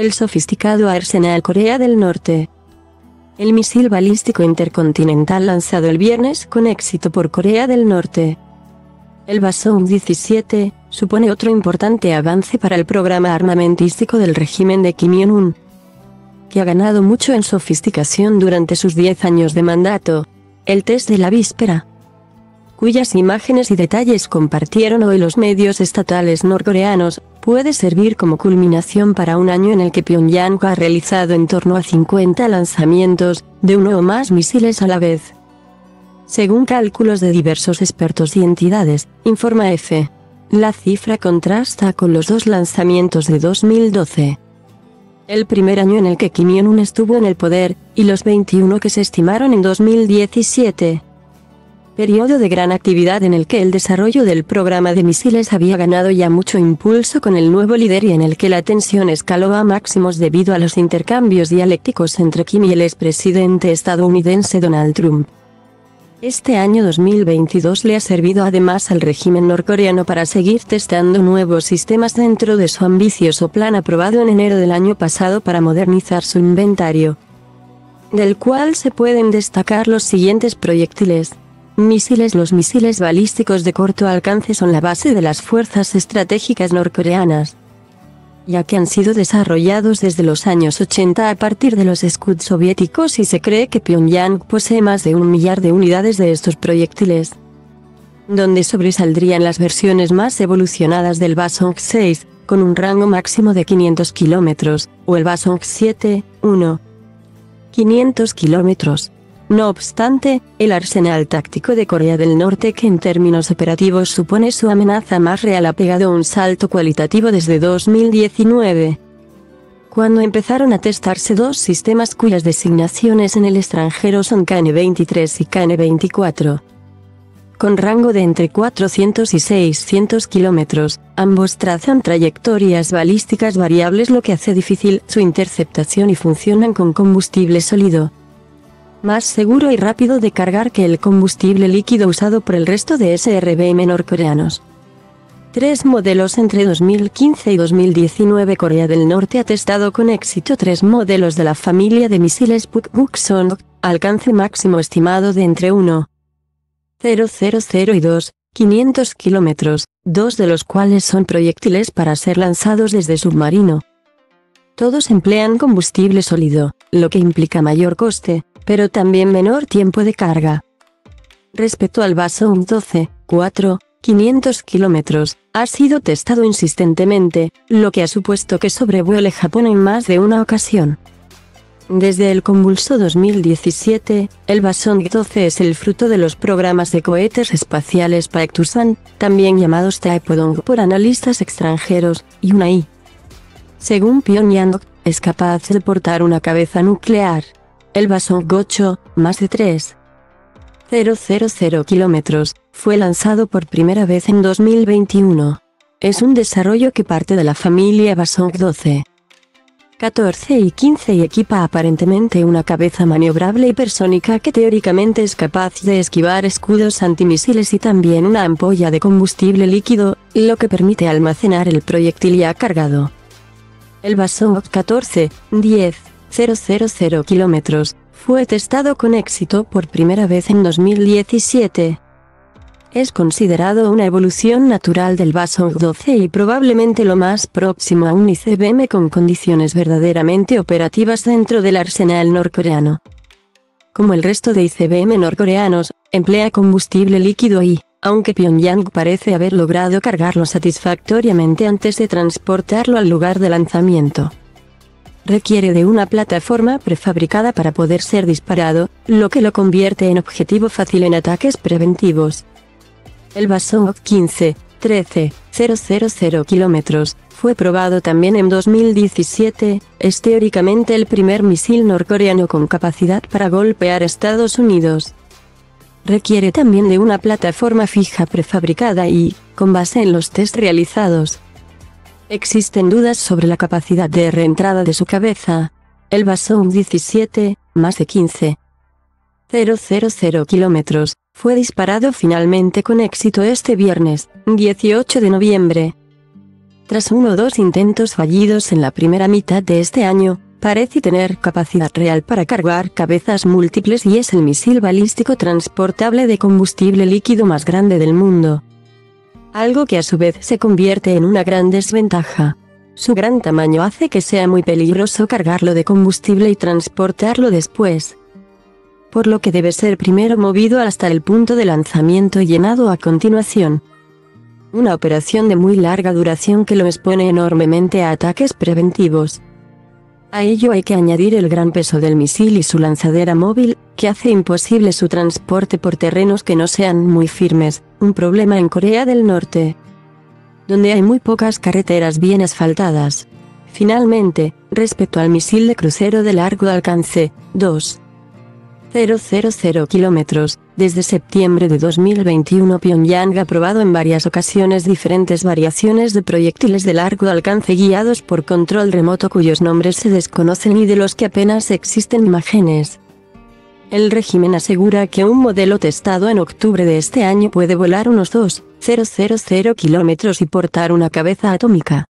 El sofisticado arsenal Corea del Norte. El misil balístico intercontinental lanzado el viernes con éxito por Corea del Norte. El Basón 17 supone otro importante avance para el programa armamentístico del régimen de Kim Jong-un, que ha ganado mucho en sofisticación durante sus 10 años de mandato. El test de la víspera, cuyas imágenes y detalles compartieron hoy los medios estatales norcoreanos, puede servir como culminación para un año en el que Pyongyang ha realizado en torno a 50 lanzamientos, de uno o más misiles a la vez. Según cálculos de diversos expertos y entidades, informa F. La cifra contrasta con los dos lanzamientos de 2012. El primer año en el que Kim Jong-un estuvo en el poder, y los 21 que se estimaron en 2017 periodo de gran actividad en el que el desarrollo del programa de misiles había ganado ya mucho impulso con el nuevo líder y en el que la tensión escaló a máximos debido a los intercambios dialécticos entre Kim y el expresidente estadounidense Donald Trump. Este año 2022 le ha servido además al régimen norcoreano para seguir testando nuevos sistemas dentro de su ambicioso plan aprobado en enero del año pasado para modernizar su inventario, del cual se pueden destacar los siguientes proyectiles. Misiles Los misiles balísticos de corto alcance son la base de las fuerzas estratégicas norcoreanas, ya que han sido desarrollados desde los años 80 a partir de los Scud soviéticos y se cree que Pyongyang posee más de un millar de unidades de estos proyectiles, donde sobresaldrían las versiones más evolucionadas del Basong 6, con un rango máximo de 500 kilómetros, o el Basong 7, 1, 500 kilómetros. No obstante, el arsenal táctico de Corea del Norte que en términos operativos supone su amenaza más real ha pegado un salto cualitativo desde 2019 cuando empezaron a testarse dos sistemas cuyas designaciones en el extranjero son KN-23 y KN-24. Con rango de entre 400 y 600 kilómetros, ambos trazan trayectorias balísticas variables lo que hace difícil su interceptación y funcionan con combustible sólido más seguro y rápido de cargar que el combustible líquido usado por el resto de SRBM norcoreanos. Tres modelos entre 2015 y 2019 Corea del Norte ha testado con éxito tres modelos de la familia de misiles Pukgukson, alcance máximo estimado de entre 1, 000 y 2, 500 kilómetros, dos de los cuales son proyectiles para ser lanzados desde submarino. Todos emplean combustible sólido, lo que implica mayor coste, pero también menor tiempo de carga. Respecto al Basón 12, 4, 500 kilómetros, ha sido testado insistentemente, lo que ha supuesto que sobrevuele Japón en más de una ocasión. Desde el convulso 2017, el Basón 12 es el fruto de los programas de cohetes espaciales Paektusan, también llamados Taepodong por analistas extranjeros, y UNAI. Según Pyongyang, es capaz de portar una cabeza nuclear. El Basón Gocho, más de 3.000 kilómetros, fue lanzado por primera vez en 2021. Es un desarrollo que parte de la familia Basong 12. 14 y 15 y equipa aparentemente una cabeza maniobrable hipersónica que teóricamente es capaz de esquivar escudos antimisiles y también una ampolla de combustible líquido, lo que permite almacenar el proyectil ya cargado. El Basong 14, 10, 000 kilómetros, fue testado con éxito por primera vez en 2017. Es considerado una evolución natural del Basong 12 y probablemente lo más próximo a un ICBM con condiciones verdaderamente operativas dentro del arsenal norcoreano. Como el resto de ICBM norcoreanos, emplea combustible líquido y, aunque Pyongyang parece haber logrado cargarlo satisfactoriamente antes de transportarlo al lugar de lanzamiento, requiere de una plataforma prefabricada para poder ser disparado, lo que lo convierte en objetivo fácil en ataques preventivos. El Basong 15, 13, 000 kilómetros, fue probado también en 2017, es teóricamente el primer misil norcoreano con capacidad para golpear Estados Unidos. Requiere también de una plataforma fija prefabricada y, con base en los test realizados, Existen dudas sobre la capacidad de reentrada de su cabeza. El Basón 17, más de 15. 000 kilómetros, fue disparado finalmente con éxito este viernes, 18 de noviembre. Tras uno o dos intentos fallidos en la primera mitad de este año, parece tener capacidad real para cargar cabezas múltiples y es el misil balístico transportable de combustible líquido más grande del mundo. Algo que a su vez se convierte en una gran desventaja. Su gran tamaño hace que sea muy peligroso cargarlo de combustible y transportarlo después. Por lo que debe ser primero movido hasta el punto de lanzamiento y llenado a continuación. Una operación de muy larga duración que lo expone enormemente a ataques preventivos. A ello hay que añadir el gran peso del misil y su lanzadera móvil, que hace imposible su transporte por terrenos que no sean muy firmes, un problema en Corea del Norte, donde hay muy pocas carreteras bien asfaltadas. Finalmente, respecto al misil de crucero de largo alcance, 2. 000 kilómetros, desde septiembre de 2021 Pyongyang ha probado en varias ocasiones diferentes variaciones de proyectiles de largo alcance guiados por control remoto cuyos nombres se desconocen y de los que apenas existen imágenes. El régimen asegura que un modelo testado en octubre de este año puede volar unos 2,000 kilómetros y portar una cabeza atómica.